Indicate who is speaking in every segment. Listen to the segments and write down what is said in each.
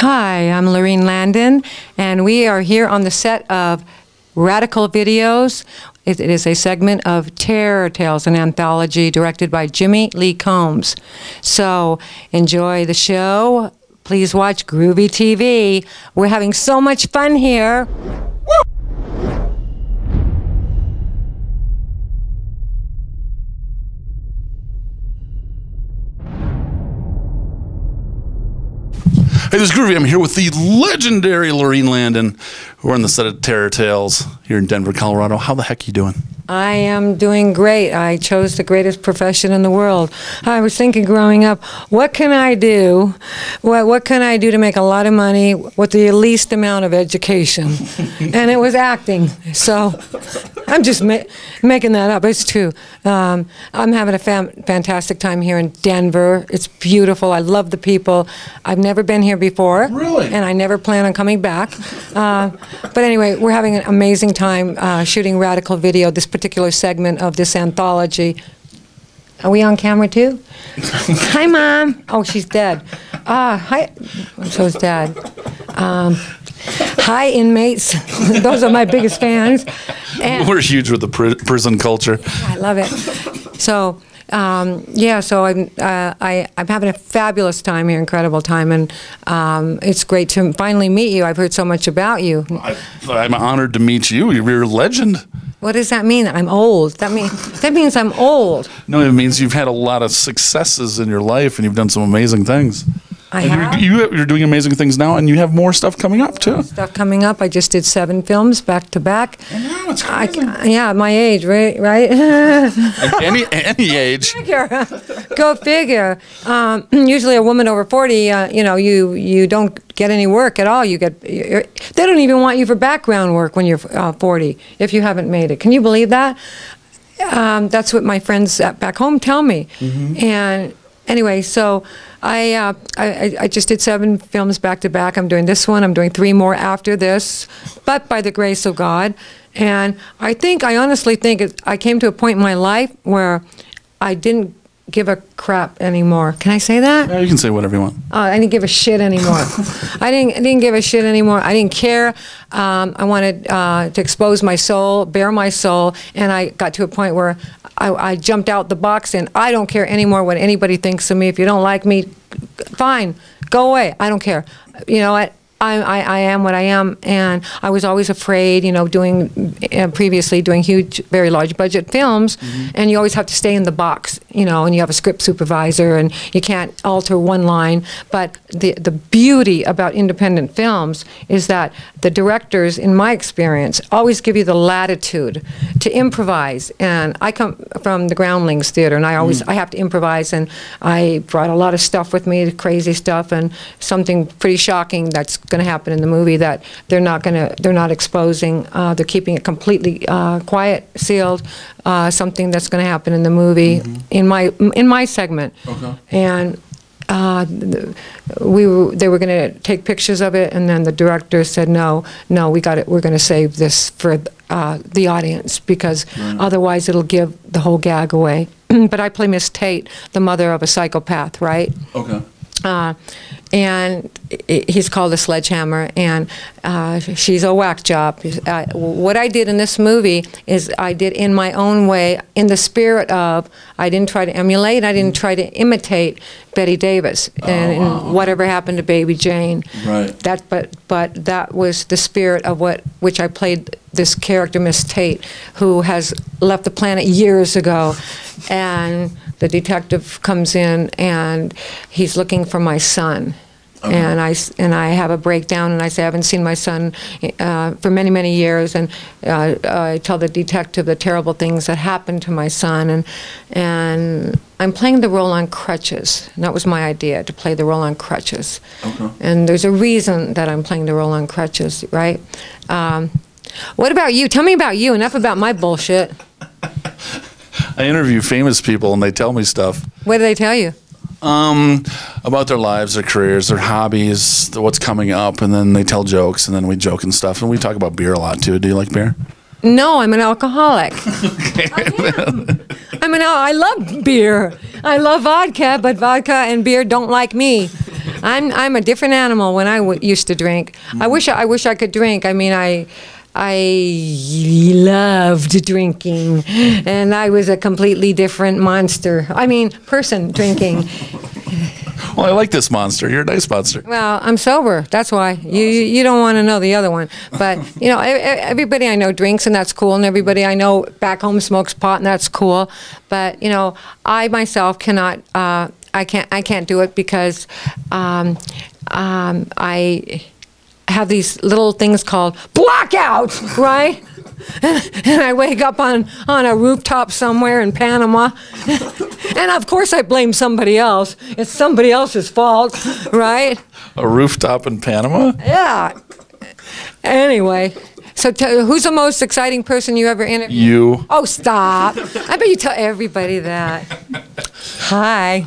Speaker 1: Hi, I'm Laurene Landon, and we are here on the set of Radical Videos. It is a segment of Terror Tales, an anthology directed by Jimmy Lee Combs. So enjoy the show. Please watch Groovy TV. We're having so much fun here.
Speaker 2: Hey, this is Groovy. I'm here with the legendary Laurene Landon. We're on the set of Terror Tales here in Denver, Colorado. How the heck are you doing?
Speaker 1: I am doing great. I chose the greatest profession in the world. I was thinking growing up, what can I do? What, what can I do to make a lot of money with the least amount of education? and it was acting. So I'm just ma- making that up. It's true. Um, I'm having a fam- fantastic time here in Denver. It's beautiful. I love the people. I've never been here before.
Speaker 2: Really?
Speaker 1: And I never plan on coming back. Uh, but anyway, we're having an amazing time uh, shooting Radical Video, this particular segment of this anthology. Are we on camera too? hi, Mom. Oh, she's dead. Ah, hi. So is Dad. Um, hi, inmates. Those are my biggest fans. And
Speaker 2: We're huge with the pri- prison culture.
Speaker 1: I love it. So, um, yeah, so I'm, uh, I, I'm having a fabulous time here, incredible time, and um, it's great to finally meet you. I've heard so much about you.
Speaker 2: I, I'm honored to meet you. You're a legend.
Speaker 1: What does that mean? I'm old. That means that means I'm old.
Speaker 2: No, it means you've had a lot of successes in your life and you've done some amazing things.
Speaker 1: I have
Speaker 2: you're, you, you're doing amazing things now, and you have more stuff coming up too.
Speaker 1: stuff coming up. I just did seven films back to back.
Speaker 2: know, it's
Speaker 1: I, yeah, my age, right? Right.
Speaker 2: any any age.
Speaker 1: Go figure. Go figure. Um, usually, a woman over forty, uh, you know, you you don't get any work at all. You get you're, they don't even want you for background work when you're uh, forty if you haven't made it. Can you believe that? Um, that's what my friends at- back home tell me. And anyway, so I, uh, I I- just did seven films back to back. I'm doing this one. I'm doing three more after this, but by the grace of God. And I think I honestly think it, I came to a point in my life where I didn't give a crap anymore. Can I say that?
Speaker 2: Yeah, you can say whatever you want.
Speaker 1: Uh, I didn't give a shit anymore. I didn't. I didn't give a shit anymore. I didn't care. Um, I wanted uh, to expose my soul, bare my soul, and I got to a point where I, I jumped out the box and I don't care anymore what anybody thinks of me. If you don't like me, fine, go away. I don't care. You know what? I, I, I am what I am, and I was always afraid, you know, doing uh, previously doing huge, very large budget films, and you always have to stay in the box, you know, and you have a script supervisor, and you can't alter one line. But the the beauty about independent films is that the directors, in my experience, always give you the latitude to improvise. And I come from the Groundlings Theater, and I always I have to improvise, and I brought a lot of stuff with me, crazy stuff, and something pretty shocking that's going to happen in the movie that they're not going to they're not exposing. Uh, they're keeping it completely uh, quiet, sealed. Uh, something that's going to happen in the movie in my in my segment, and. Uh, we were, they were going to take pictures of it, and then the director said, "No, no, we got it. We're going to save this for uh, the audience because otherwise it'll give the whole gag away." but I play Miss Tate, the mother of a psychopath, right?
Speaker 2: Okay.
Speaker 1: Uh, and he's called a sledgehammer, and uh, she's a whack job. Uh, what I did in this movie is I did in my own way, in the spirit of I didn't try to emulate, I didn't try to imitate Bette Davis and, and whatever happened to Baby Jane.
Speaker 2: Right.
Speaker 1: That, but but that was the spirit of what which I played this character, Miss Tate, who has left the planet years ago, and the detective comes in and he's looking for my son. And I, and I have a breakdown, and I say, I haven't seen my son uh, for many, many years. And uh, I tell the detective the terrible things that happened to my son. And, and I'm playing the role on crutches. And that was my idea, to play the role on crutches.
Speaker 2: Okay.
Speaker 1: And there's a reason that I'm playing the role on crutches, right? Um, what about you? Tell me about you. Enough about my bullshit.
Speaker 2: I interview famous people, and they tell me stuff.
Speaker 1: What do they tell you?
Speaker 2: um, about their lives, their careers, their hobbies, what's coming up, and then they tell jokes, and then we joke and stuff, and we talk about beer a lot too. Do you like beer?
Speaker 1: No, I'm an alcoholic. I am. I'm an. I love beer. I love vodka, but vodka and beer don't like me. I'm I'm a different animal when I w- used to drink. I wish I, I wish I could drink. I mean, I I loved drinking, and I was a completely different monster. I mean, person drinking.
Speaker 2: Well, I like this monster. You're a nice monster.
Speaker 1: Well, I'm sober. That's why you you you don't want to know the other one. But you know, everybody I know drinks, and that's cool. And everybody I know back home smokes pot, and that's cool. But you know, I myself cannot. Uh, I can't. I can't do it because um, um, I have these little things called blackouts, right? and I wake up on, on a rooftop somewhere in Panama. and of course, I blame somebody else. It's somebody else's fault, right?
Speaker 2: A rooftop in Panama?
Speaker 1: Yeah. Anyway, so who's the most exciting person you ever interviewed?
Speaker 2: You.
Speaker 1: Oh, stop. I bet you tell everybody that. Hi.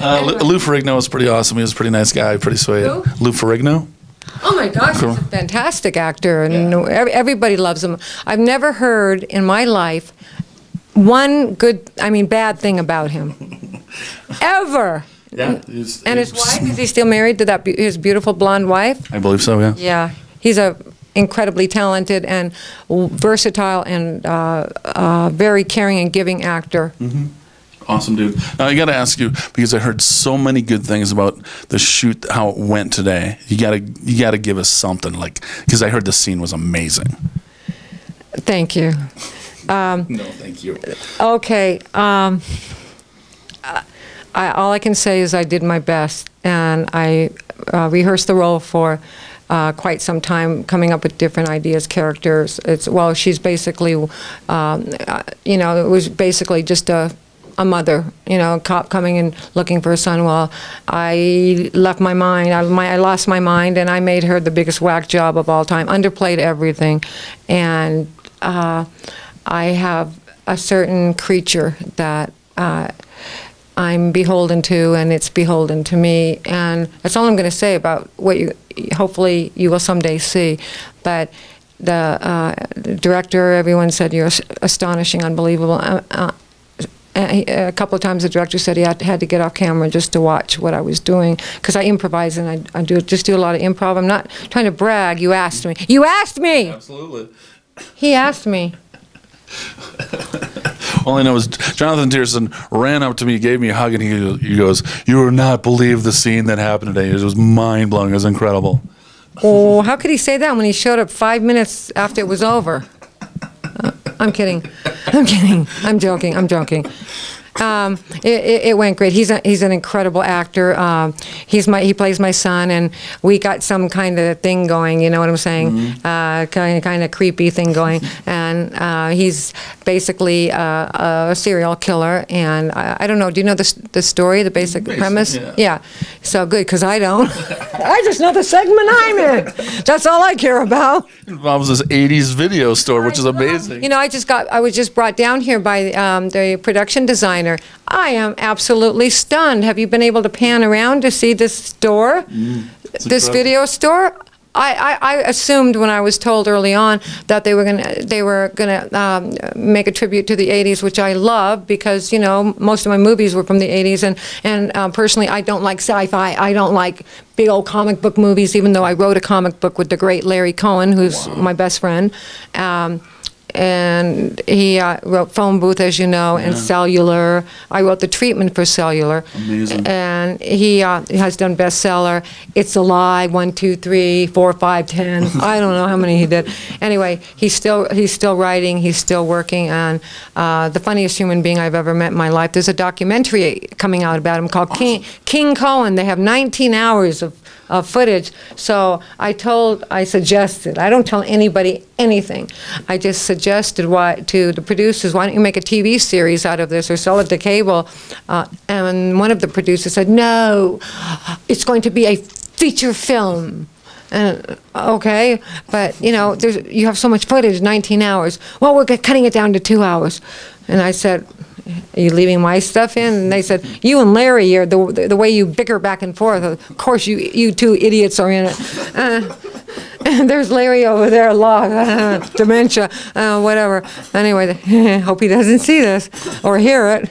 Speaker 2: Uh, Lou, Lou Ferrigno was pretty awesome. He was a pretty nice guy, pretty sweet.
Speaker 1: Who?
Speaker 2: Lou Ferrigno?
Speaker 1: Oh my gosh,
Speaker 2: Cool.
Speaker 1: he's a fantastic actor, and ev- everybody loves him. I've never heard in my life one good, I mean, bad thing about him. Ever.
Speaker 2: Yeah.
Speaker 1: And his wife, is he still married to that, be- his beautiful blonde wife?
Speaker 2: I believe so, yeah.
Speaker 1: Yeah, he's a incredibly talented and versatile and uh, uh, very caring and giving actor.
Speaker 2: Awesome dude. Now I got to ask you because I heard so many good things about the shoot, how it went today. You got to you got to give us something like because I heard the scene was amazing.
Speaker 1: Thank you.
Speaker 2: No, thank you.
Speaker 1: Okay. Um, I, all I can say is I did my best, and I uh, rehearsed the role for uh, quite some time, coming up with different ideas, characters. It's well, she's basically, um, uh, you know, it was basically just a. A mother, you know, a cop coming and looking for a son. Well, I left my mind. I, my, I lost my mind, and I made her the biggest whack job of all time. Underplayed everything, and uh, I have a certain creature that uh, I'm beholden to, and it's beholden to me. And that's all I'm going to say about what you, hopefully, you will someday see. But the uh, director, everyone said you're astonishing, unbelievable. Uh, uh, he- a couple of times the director said he had, had to get off camera just to watch what I was doing because I improvise and I, I do just do a lot of improv. I'm not trying to brag. You asked me. You asked me.
Speaker 2: Absolutely.
Speaker 1: He asked me.
Speaker 2: All I know is Jonathan Tiersten ran up to me, gave me a hug, and he, he goes, "You will not believe the scene that happened today. It was mind blowing. It was incredible."
Speaker 1: Oh, how could he say that when he showed up five minutes after it was over? I'm kidding. I'm kidding. I'm joking. I'm joking. Um, it, it, it went great. He's a, he's an incredible actor. Um, he's my he plays my son, and we got some kind of thing going. You know what I'm saying? Uh, kind of kind of creepy thing going. And uh, he's basically uh, a serial killer. And I, I don't know. Do you know the the story, the basic
Speaker 2: Basic,
Speaker 1: premise?
Speaker 2: yeah.
Speaker 1: So good because I don't. I just know the segment I'm in. That's all I care about.
Speaker 2: It involves this '80s video store, which is amazing.
Speaker 1: You know, I just got, I was just brought down here by um, the production designer. I am absolutely stunned. Have you been able to pan around to see this store? this
Speaker 2: incredible.
Speaker 1: video store? I, I, I assumed when I was told early on that they were gonna they were gonna um, make a tribute to the '80s, which I love because you know most of my movies were from the '80s, and and um, personally I don't like sci-fi. I don't like big old comic book movies, even though I wrote a comic book with the great Larry Cohen, who's my best friend. Um, and he uh, wrote Phone Booth, as you know, and Cellular. I wrote the treatment for Cellular.
Speaker 2: Amazing.
Speaker 1: And he uh, has done bestseller. It's a Lie, one, two, three, four, five, ten. I don't know how many he did. Anyway, he's still he's still writing. He's still working on uh, the funniest human being I've ever met in my life. There's a documentary coming out about him called King King Cohen. They have 19 hours of of footage. So I told, I suggested, I don't tell anybody anything. I just suggested why, to the producers, why don't you make a TV series out of this or sell it to cable? Uh, and one of the producers said, no, it's going to be a feature film. And, okay, but you know, there's, you have so much footage, 19 hours. Well, we're cutting it down to two hours. And I said, are you leaving my stuff in? And they said, you and Larry, are the, the way you bicker back and forth. Of course, you, you two idiots are in it. Uh, there's Larry over there, log, uh, dementia, uh, whatever. Anyway, hope he doesn't see this or hear it.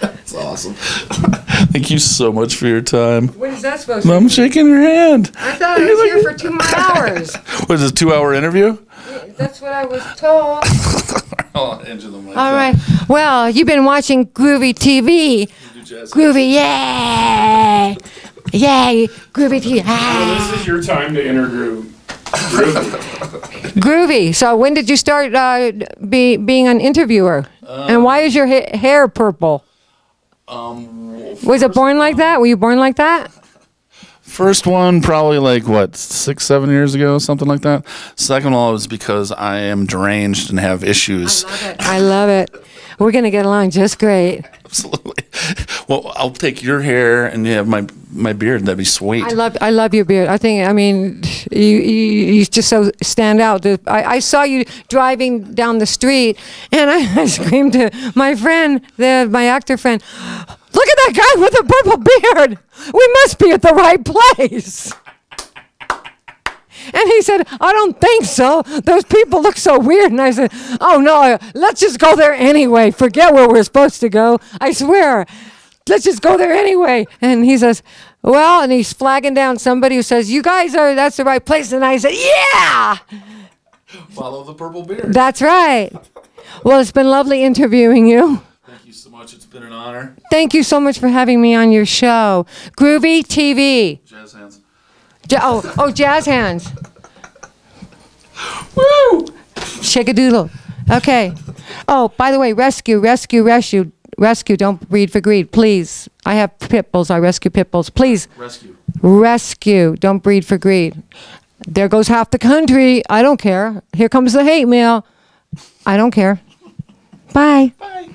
Speaker 2: That's awesome. Thank you so much for your time.
Speaker 1: What is that supposed to
Speaker 2: I'm shaking your hand.
Speaker 1: I thought I was here for two more hours.
Speaker 2: What is this, two hour interview?
Speaker 1: That's what I was told.
Speaker 2: I'll enter the mic.
Speaker 1: All right. Well, you've been watching Groovy TV. Groovy, yay! Yay! Groovy TV. Ah.
Speaker 3: This is your time to interview.
Speaker 1: Groovy. groovy. So when did you start uh, be, being an interviewer? and why is your ha- hair purple?
Speaker 2: Um,
Speaker 1: Was it born like that? Were you born like that?
Speaker 2: First one, probably like what, six, seven years ago, something like that. Second one was because I am deranged and have issues.
Speaker 1: I love it. I love it. We're going to get along just great.
Speaker 2: Absolutely. Well, I'll take your hair and you have my my beard. That'd be sweet.
Speaker 1: I love I love your beard. I think I mean you you, you just so stand out. I, I saw you driving down the street, and I, I screamed to my friend, the my actor friend, "Look at that guy with the purple beard! We must be at the right place." And he said, I don't think so. Those people look so weird. And I said, Oh no, let's just go there anyway. Forget where we're supposed to go. I swear. Let's just go there anyway. And he says, Well, and he's flagging down somebody who says, You guys are, that's the right place. And I said, Yeah,
Speaker 2: Follow the purple beard.
Speaker 1: that's right. Well, it's been lovely interviewing you.
Speaker 2: Thank you so much. It's been an honor.
Speaker 1: Thank you so much for having me on your show. Groovy TV.
Speaker 2: Jazz hands.
Speaker 1: Oh, oh, jazz hands.
Speaker 2: Woo!
Speaker 1: Shake a doodle. Okay. Oh, by the way, rescue, rescue, rescue, rescue. Don't breed for greed, please. I have pit bulls. I rescue pit bulls. Please
Speaker 2: Rescue.
Speaker 1: rescue. Don't breed for greed. There goes half the country. I don't care. Here comes the hate mail. I don't care. Bye.
Speaker 2: Bye.